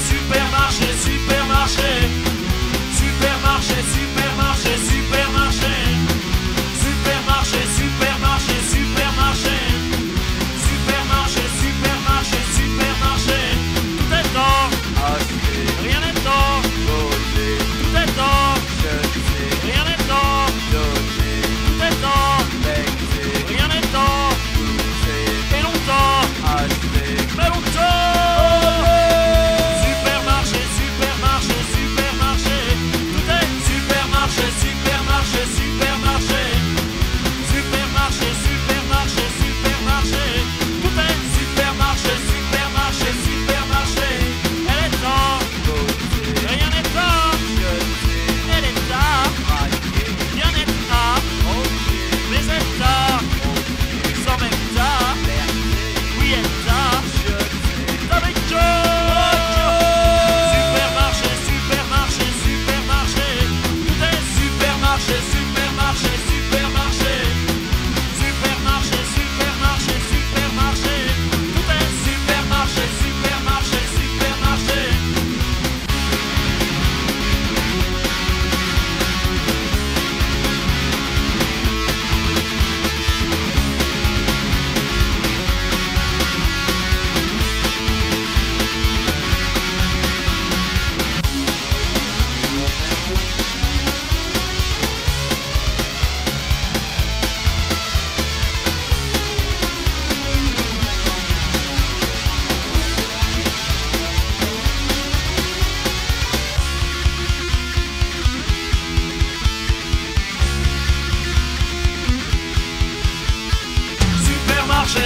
super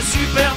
Superman.